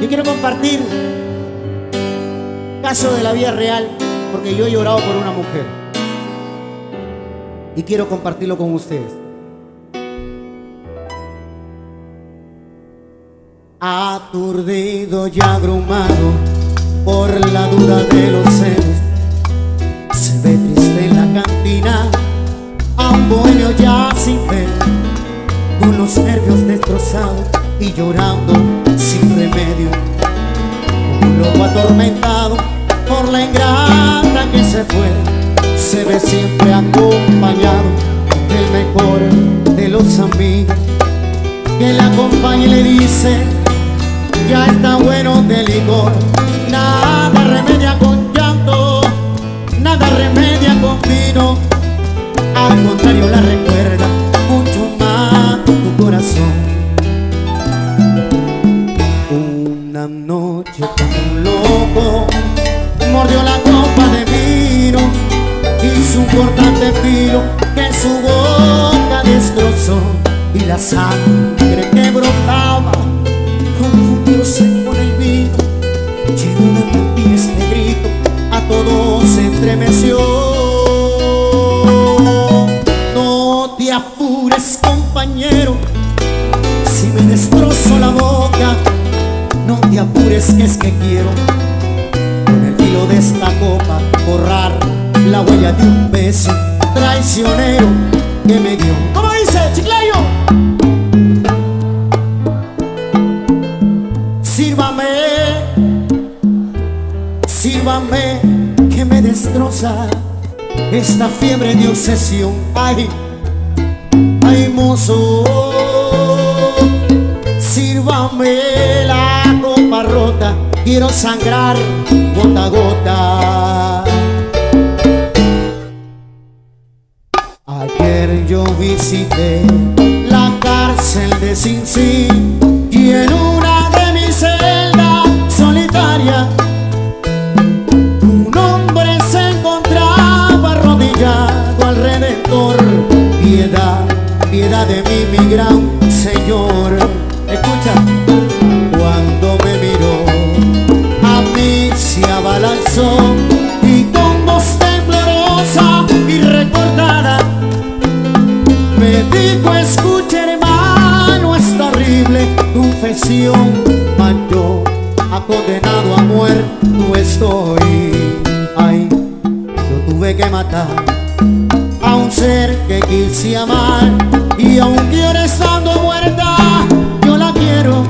Yo quiero compartir caso de la vida real, porque yo he llorado por una mujer. Y quiero compartirlo con ustedes. Aturdido y agrumado por la duda de los celos, se ve triste en la cantina a un bohemio ya sin fe, con los nervios destrozados y llorando sin remedio. Como un lobo atormentado por la ingrata que se fue, se ve siempre acompañado del mejor de los amigos que le acompaña y le dice ya está bueno de licor nada remedia con llanto nada remedia con vino al contrario la estremeció no te apures compañero si me destrozo la boca no te apures que es que quiero con el filo de esta copa borrar la huella de un beso traicionero que me dio. ¿Cómo dice Chiclayo? Sírvame, sírvame destroza esta fiebre de obsesión. Ay, ay, mozo, sírvame la copa rota, quiero sangrar gota a gota. Ayer yo visité la cárcel de Sin yo a condenado a muerto estoy. Ay, yo tuve que matar a un ser que quise amar y aunque ahora estando muerta, yo la quiero.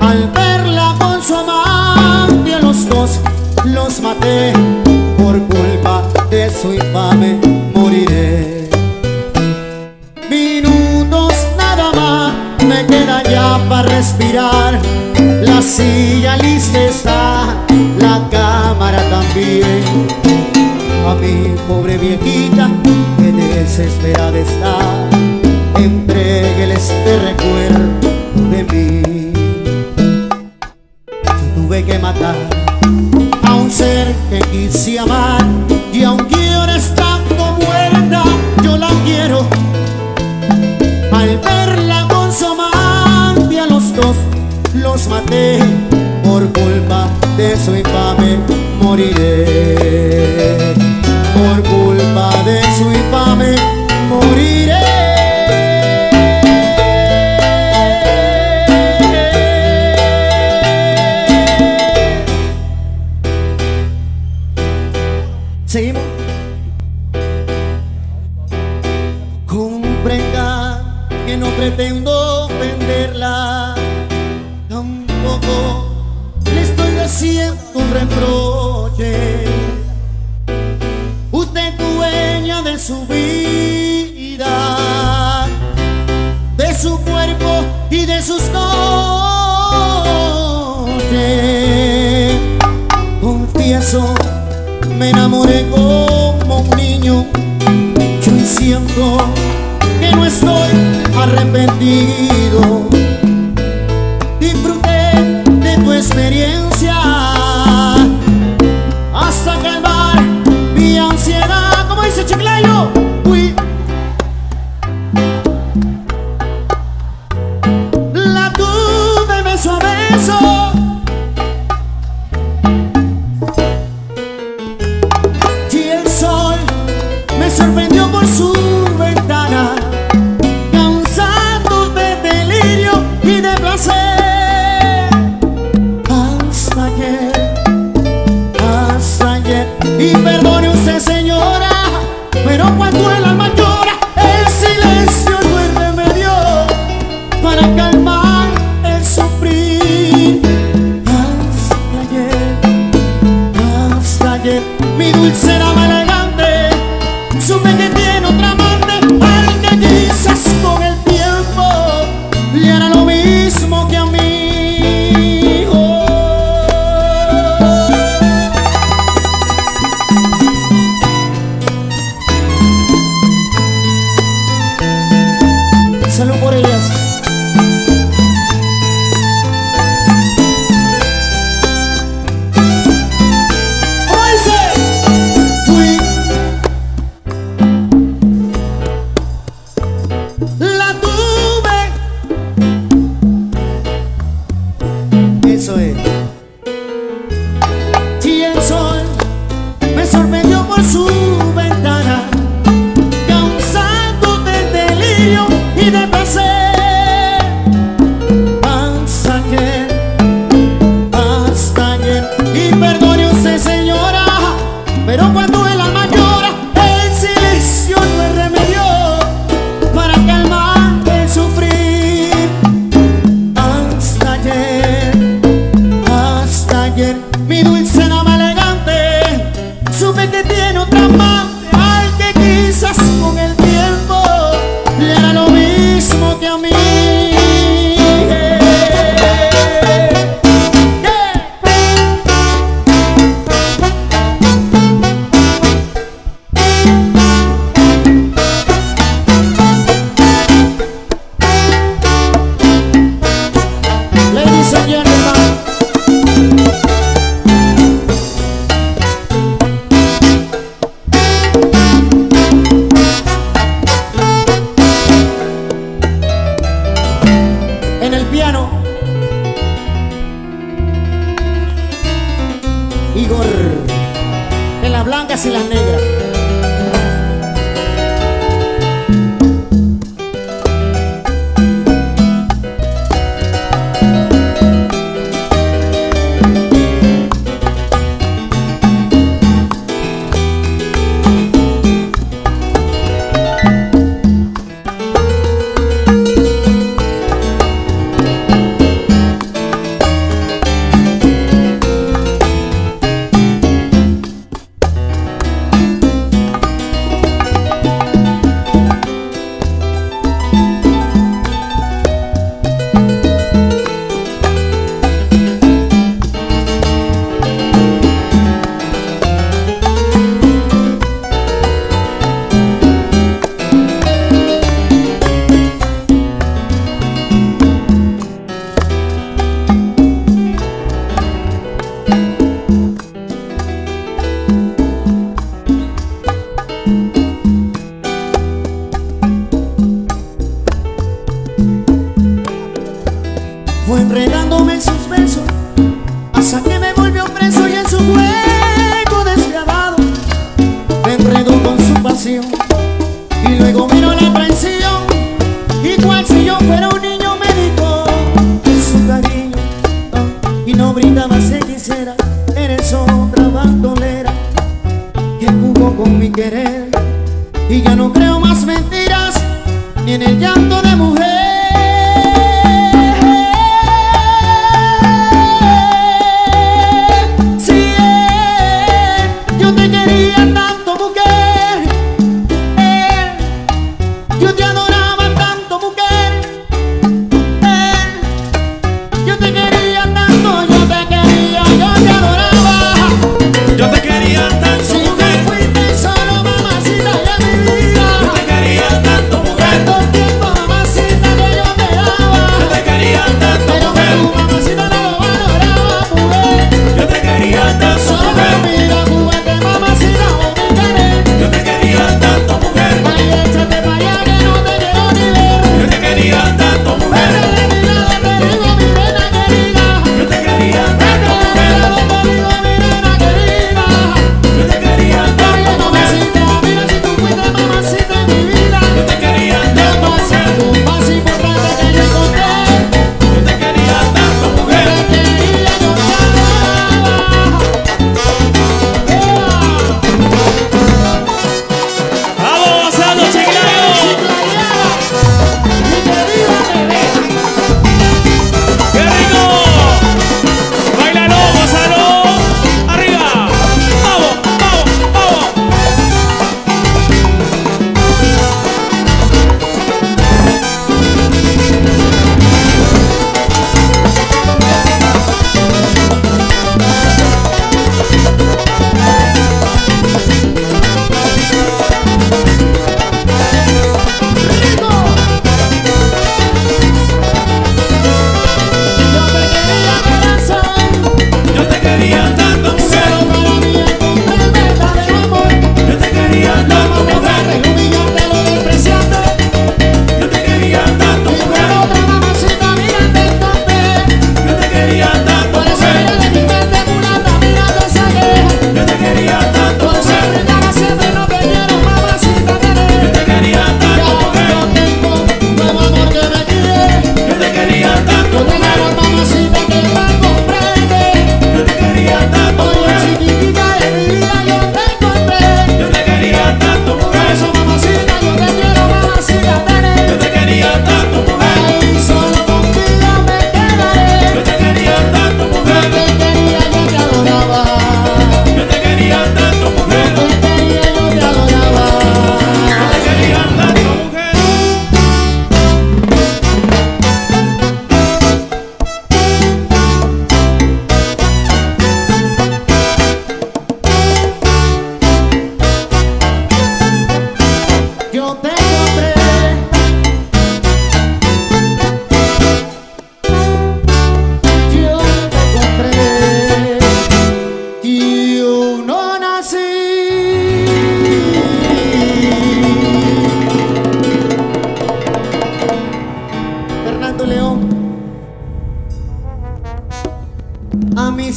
Al verla con su amante, a los dos los maté que matar a un ser que quise amar y aunque ahora estando muerta, yo la quiero. Al verla con su amante a los dos los maté por culpa de su infame moriré. Por culpa de su infame de su cuerpo y de sus noches. Confieso, me enamoré como un niño. Yo siento que no estoy arrepentido. Disfruté de tu experiencia y perdón. Igor, en las blancas y las negras.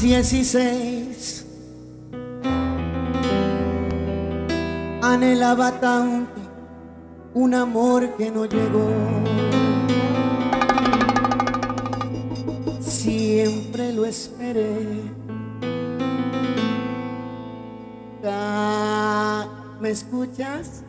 16 anhelaba tanto un amor que no llegó. Siempre lo esperé. Ah, ¿Me escuchas?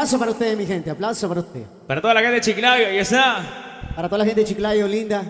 Aplauso para ustedes, mi gente, aplauso para ustedes. Para toda la gente de Chiclayo, ahí está. Para toda la gente de Chiclayo, linda.